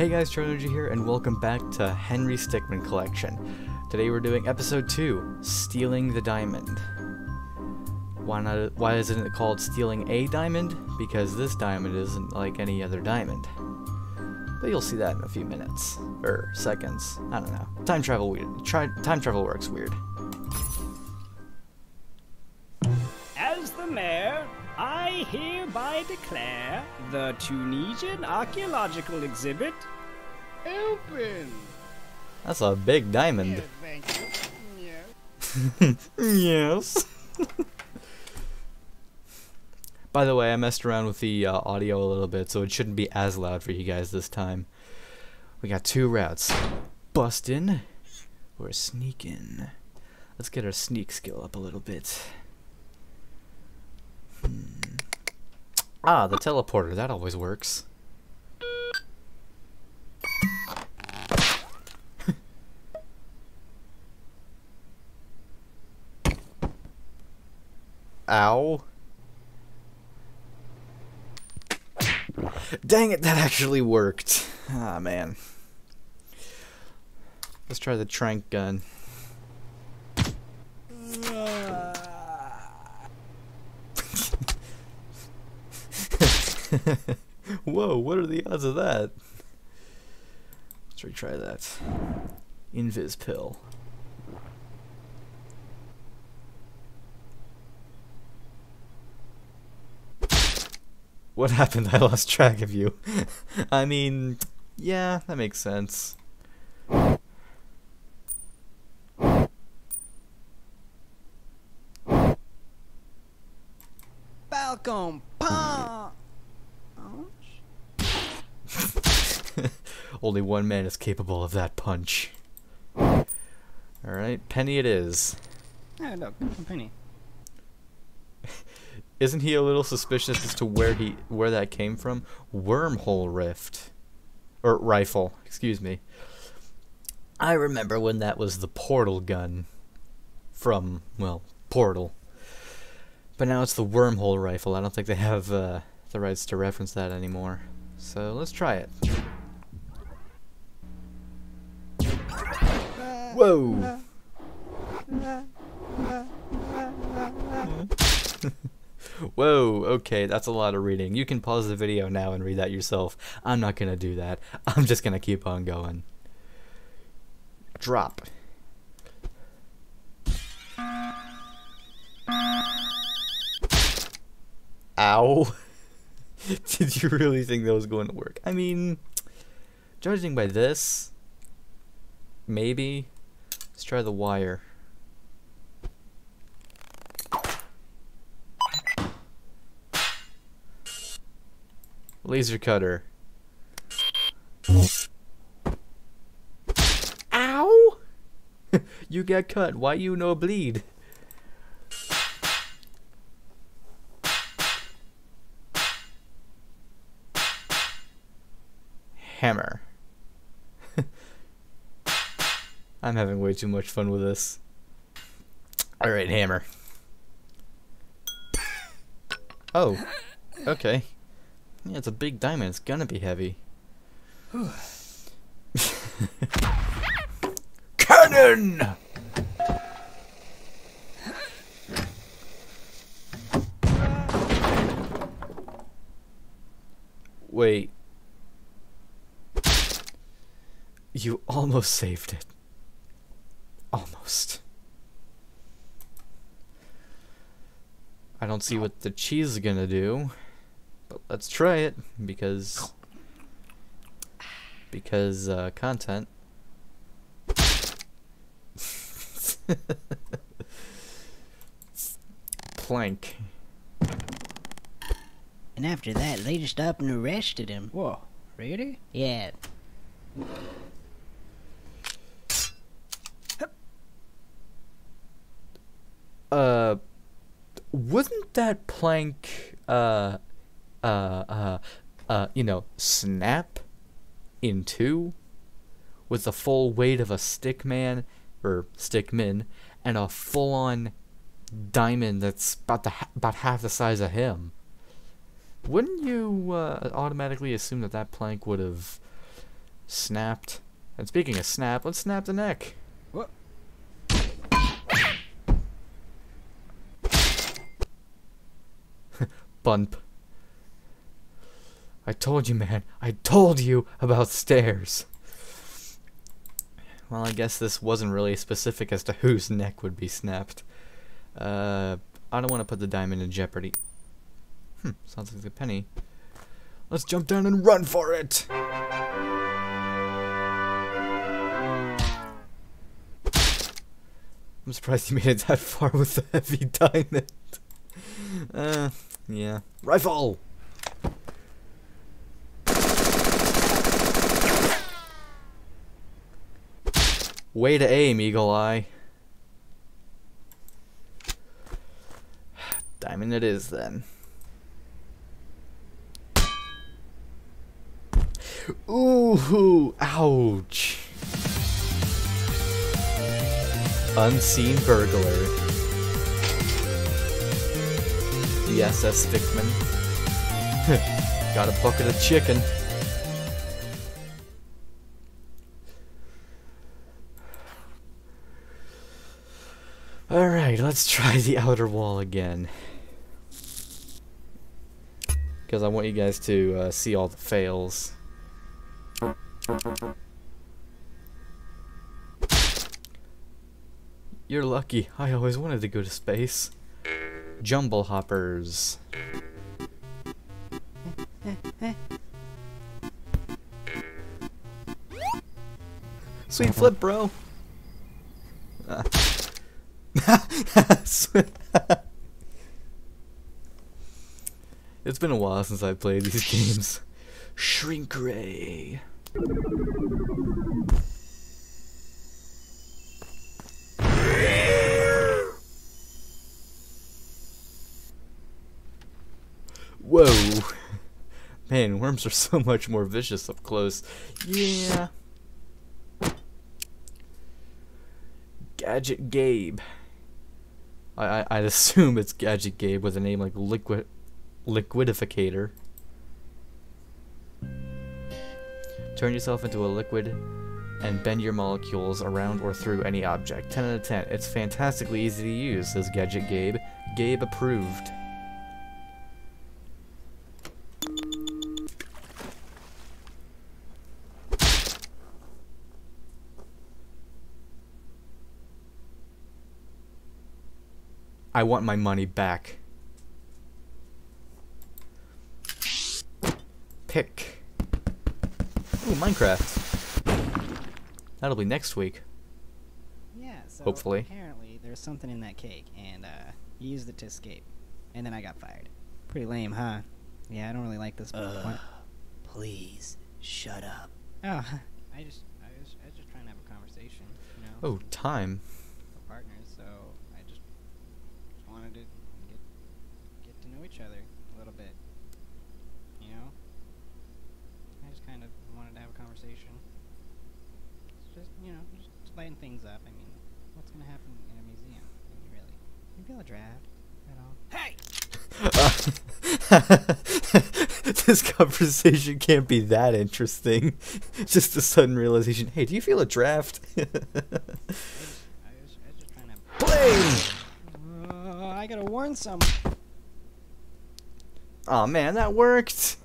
Hey guys, Energy here, and welcome back to Henry Stickmin Collection. Today we're doing episode 2, Stealing the Diamond. Why not? Why isn't it called Stealing a Diamond? Because this diamond isn't like any other diamond. But you'll see that in a few minutes. Or seconds. I don't know. Time travel weird. Try, time travel works weird. As the mayor, I hereby declare the Tunisian archaeological exhibit open. That's a big diamond. Thank you. Yes. yes. By the way, I messed around with the uh, audio a little bit, so it shouldn't be as loud for you guys this time. We got two routes. Bustin' or sneakin'. Let's get our sneak skill up a little bit. Hmm. Ah, the teleporter. That always works. Ow. Dang it, that actually worked. Ah, man. Let's try the trank gun. Whoa, what are the odds of that? Let's retry that. Invis pill. What happened? I lost track of you. I mean, yeah, that makes sense. Falcon punch. Only one man is capable of that punch. Alright, Penny it is. Oh, look, a penny. Isn't he a little suspicious as to where he where that came from? Wormhole rift. Or rifle, excuse me. I remember when that was the portal gun from, well, Portal. But now it's the wormhole rifle. I don't think they have uh, the rights to reference that anymore. So let's try it. Whoa! Whoa, okay, that's a lot of reading. You can pause the video now and read that yourself. I'm not gonna do that. I'm just gonna keep on going. Drop. Ow. Did you really think that was going to work? I mean, judging by this, maybe. Let's try the wire. Laser cutter. Ow! you get cut. Why you no bleed? Hammer. I'm having way too much fun with this. Alright, hammer. Oh, okay. Yeah, it's a big diamond. It's gonna be heavy. Cannon! Wait. You almost saved it. Almost. I don't see what the cheese is gonna do. But let's try it because because uh, content. Plank. And after that, they just up and arrested him. Whoa, really? Yeah. Uh, wasn't that plank uh uh uh uh you know snap in two with the full weight of a stick man or stickman and a full on diamond that's about the about half the size of him? Wouldn't you uh, automatically assume that that plank would have Snapped. And speaking of snap, let's snap the neck. Bump. I told you, man. I told you about stairs. Well, I guess this wasn't really specific as to whose neck would be snapped. Uh, I don't want to put the diamond in jeopardy. Hmm, sounds like a penny. Let's jump down and run for it! I'm surprised you made it that far with the heavy diamond. Uh, yeah. Rifle! Way to aim, Eagle Eye. Diamond it is then. Ooh, ouch. Unseen burglar. The SS Stickman. Got a bucket of chicken. Alright, let's try the outer wall again. Because I want you guys to uh, see all the fails. You're lucky. I always wanted to go to space. Jumble hoppers. Sweet flip, bro. It's been a while since I played these games. Shrink Ray. Whoa. Man, worms are so much more vicious up close. Yeah. Gadget Gabe. I, I I'd assume it's Gadget Gabe with a name like Liquid Liquidificator. Turn yourself into a liquid and bend your molecules around or through any object. 10 out of 10. It's fantastically easy to use, says Gadget Gabe. Gabe approved. I want my money back. Pick. Ooh, Minecraft. That'll be next week. Yeah, so Hopefully. apparently there's something in that cake, and uh, you used it to escape. And then I got fired. Pretty lame, huh? Yeah, I don't really like this. Ugh. point. Please, shut up. Oh, I just, I was, I was just trying to have a conversation, you know? Oh, time. We're partners, so I just, just wanted to get, get to know each other a little bit. You know? I just kind of wanted to have a conversation. It's just, you know, just to lighten things up. I mean, what's gonna happen in a museum? I mean, really? You feel a draft at all? Hey! this conversation can't be that interesting. Just a sudden realization. Hey, do you feel a draft? I was, I was, just trying to. Plane. Uh, I gotta warn some. Oh man, that worked.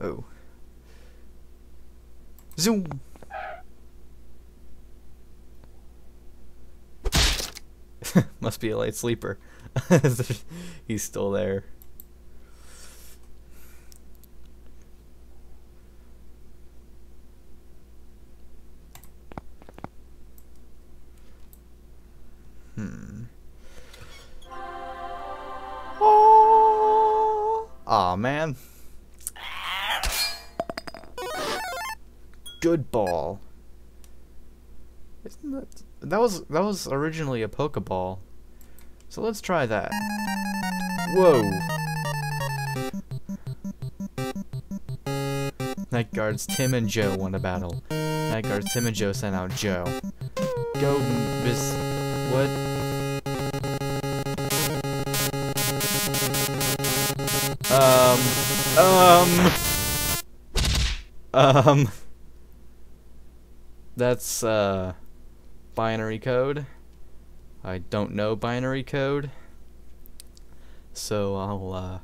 Oh. Zoom. Must be a light sleeper. He's still there. Hmm. Oh, Aw, man. Good ball. Isn't that that was that was originally a Pokeball. So let's try that. Whoa. Night guards Tim and Joe won a battle. Night guards Tim and Joe sent out Joe. Go, Miss. What? Um. Um. Um, that's uh, binary code. I don't know binary code, so I'll uh,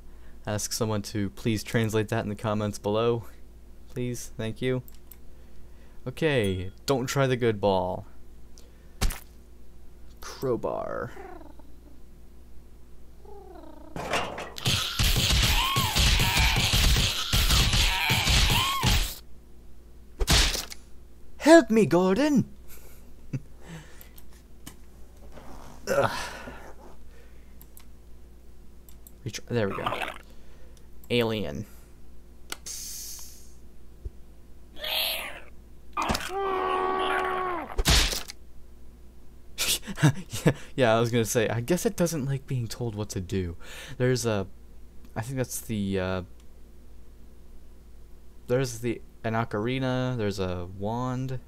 ask someone to please translate that in the comments below. Please, thank you. Okay, don't try the good ball. Crowbar. Help me, Gordon! Ugh. There we go. Alien. yeah, yeah, I was gonna say. I guess it doesn't like being told what to do. There's a, I think that's the. Uh, there's the an ocarina. There's a wand.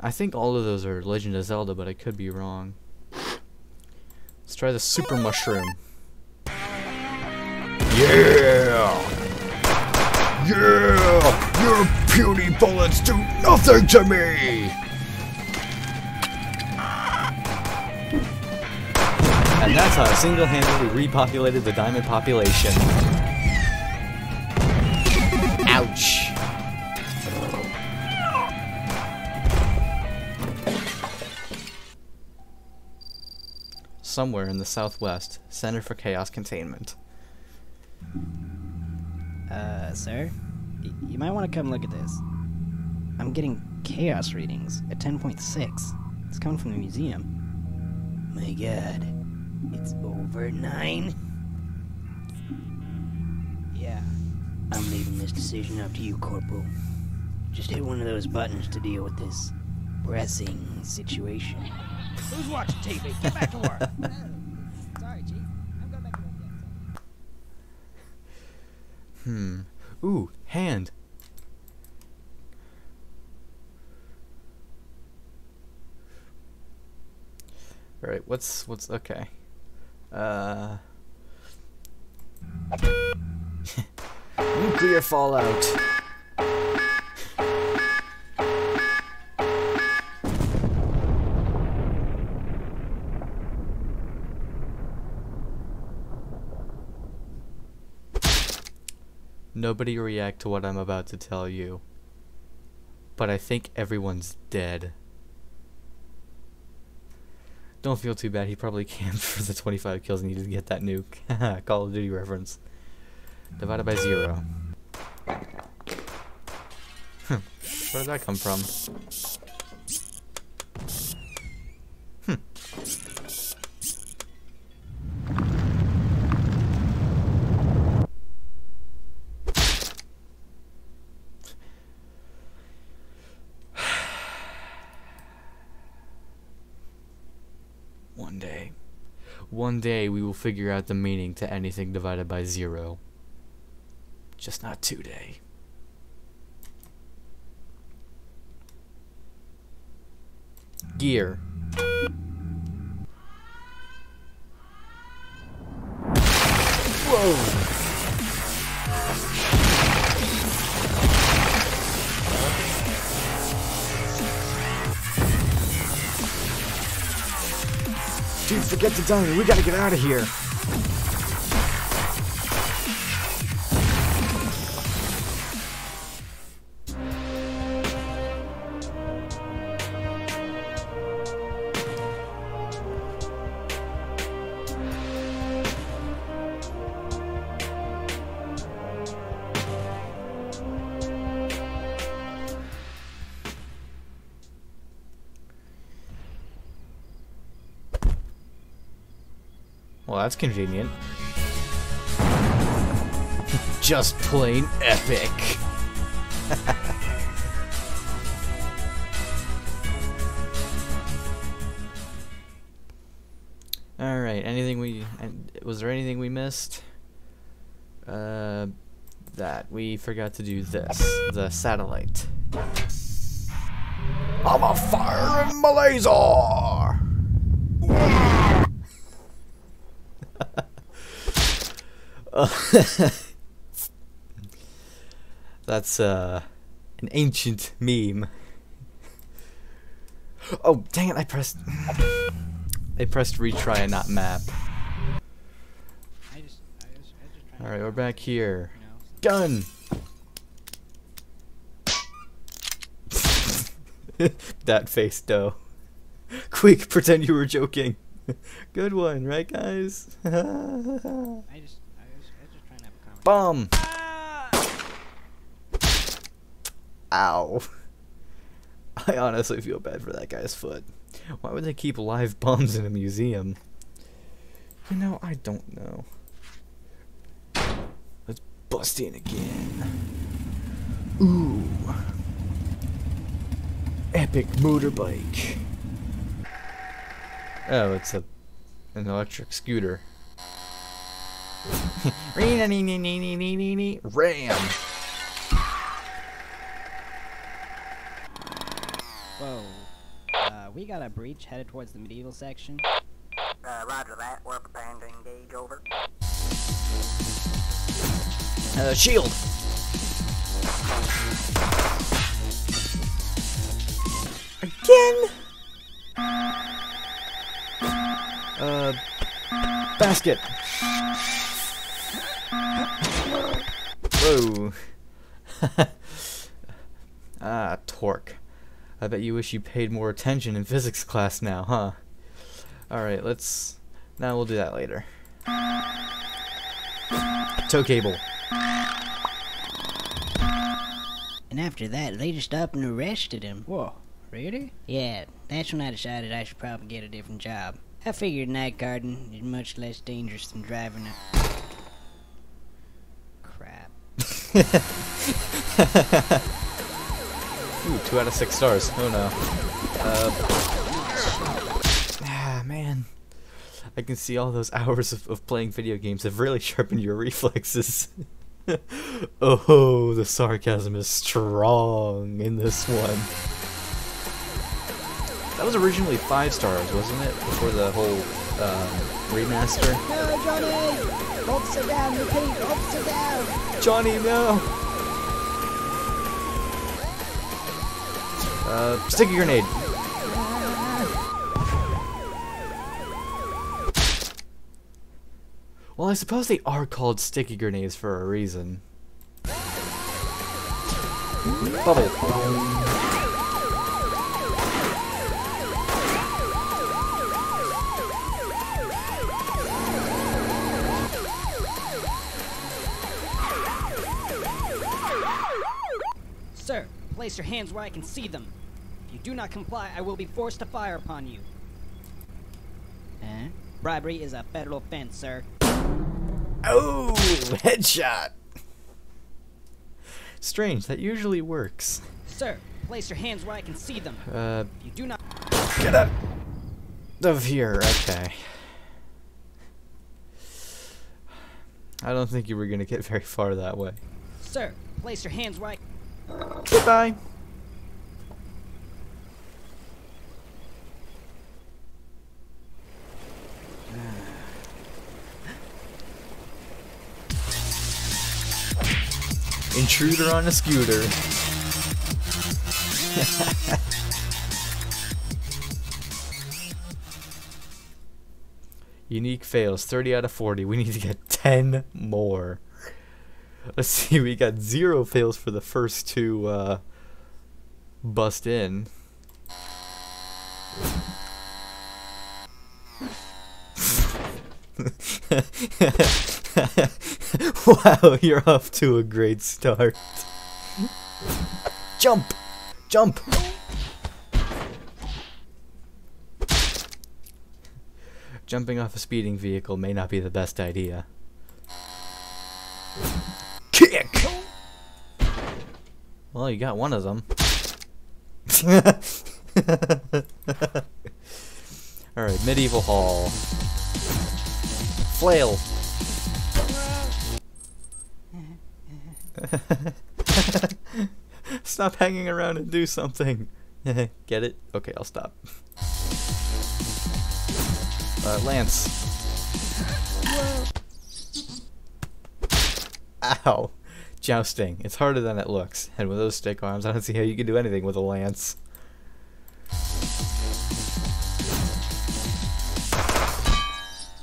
I think all of those are Legend of Zelda, but I could be wrong. Let's try the super mushroom. Yeah! Yeah! Your puny bullets do nothing to me! And that's how I single-handedly repopulated the diamond population. Ouch. Somewhere in the southwest, Center for Chaos Containment. Uh, sir? Y- you might want to come look at this. I'm getting chaos readings at 10.6. It's coming from the museum. My god. It's over nine? Yeah. I'm leaving this decision up to you, Corporal. Just hit one of those buttons to deal with this pressing situation. Who's watching TV? Get back to work. Sorry, Chief. I'm going back to work. Hmm. Ooh, hand. All right, what's what's okay? Uh Nuclear fallout. Nobody react to what I'm about to tell you. But I think everyone's dead. Don't feel too bad, he probably camped for the 25 kills and needed to get that nuke. Call of Duty reference. Divided by zero. Where did that come from? Hmm. One day. One day we will figure out the meaning to anything divided by zero. Just not today. Gear. Whoa! We gotta get out of here. That's convenient. Just plain epic. All right. Anything we was there anything we missed? Uh, that we forgot to do this. The satellite. I'm a fire in my That's uh an ancient meme. Oh dang it! I pressed. I pressed retry and not map. I just, I just, I just trying All to right, have we're back here. Gun. that face, though. Quick, pretend you were joking. Good one, right, guys? Bomb. Ow. I honestly feel bad for that guy's foot. Why would they keep live bombs in a museum? You know, I don't know. Let's bust in again. Ooh. Epic motorbike. Oh, it's a an electric scooter. Ram. Whoa. Uh, we got a breach headed towards the medieval section. Uh, roger that. We're preparing to engage over. Uh, shield. Again. Uh, basket. Whoa. ah, torque. I bet you wish you paid more attention in physics class now, huh? Alright, let's... Now we'll do that later. Tow cable. And after that, they just up and arrested him. Whoa. Really? Yeah, that's when I decided I should probably get a different job. I figured night guarding is much less dangerous than driving a. Ooh, two out of six stars. Oh no. Uh, ah, man. I can see all those hours of, of playing video games have really sharpened your reflexes. oh, the sarcasm is strong in this one. That was originally five stars, wasn't it? Before the whole um, remaster. No, Johnny! Officer down, repeat, officer down! Johnny, no! Uh, sticky grenade. Well, I suppose they are called sticky grenades for a reason. Bubble. Sir, place your hands where I can see them. If you do not comply, I will be forced to fire upon you. Huh? Bribery is a federal offense, sir. Oh, headshot. Strange, that usually works. Sir, place your hands where I can see them. Uh, If you do not get out of here. Okay. I don't think you were gonna get very far that way. Sir, place your hands where I Goodbye. Intruder on a scooter. Unique fails, 30 out of 40. We need to get 10 more. Let's see, we got zero fails for the first two uh, bust in. wow, you're off to a great start. Jump! Jump! Jumping off a speeding vehicle may not be the best idea. Well, you got one of them. Alright, medieval hall. Flail. Stop hanging around and do something. Get it? Okay, I'll stop. Uh, Lance. Ow. Jousting. It's harder than it looks. And with those stick arms, I don't see how you can do anything with a lance.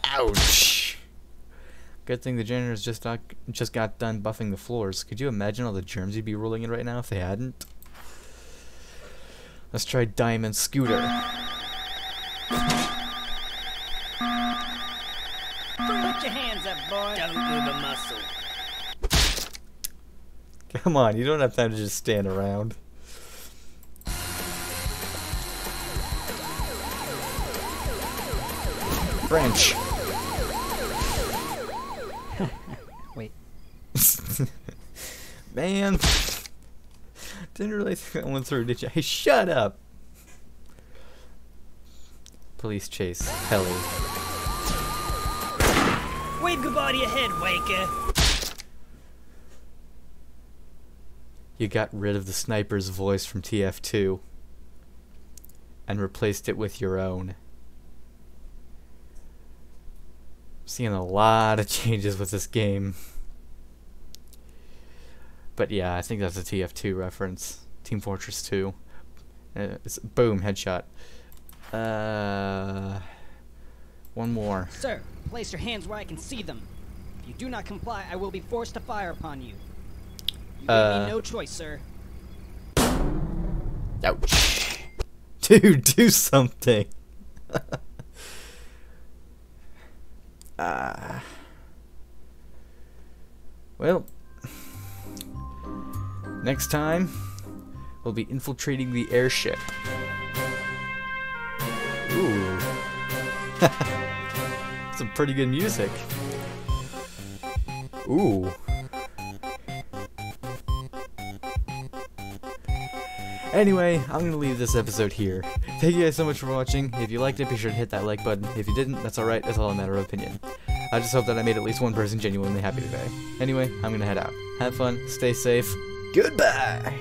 Ouch! Good thing the janitors just got, just got done buffing the floors. Could you imagine all the germs you'd be rolling in right now if they hadn't? Let's try Diamond Scooter. Put your hands up, boy. Don't move a muscle. Come on, you don't have time to just stand around. French. Wait. Man. Didn't really think that one through, did you? Hey, shut up! Police chase. Heli. Wave goodbye to your head, Waker. You got rid of the sniper's voice from TF2 and replaced it with your own. Seeing a lot of changes with this game. But yeah, I think that's a TF2 reference. Team Fortress 2. Uh, it's boom, headshot. Uh, one more. Sir, place your hands where I can see them. If you do not comply, I will be forced to fire upon you. Uh. no choice, sir. Ouch. Dude, do something. Ah. well, next time we'll be infiltrating the airship. Ooh. Some pretty good music. Ooh. Anyway, I'm gonna leave this episode here. Thank you guys so much for watching. If you liked it, be sure to hit that like button. If you didn't, that's alright, it's all a matter of opinion. I just hope that I made at least one person genuinely happy today. Anyway, I'm gonna head out. Have fun, stay safe, goodbye!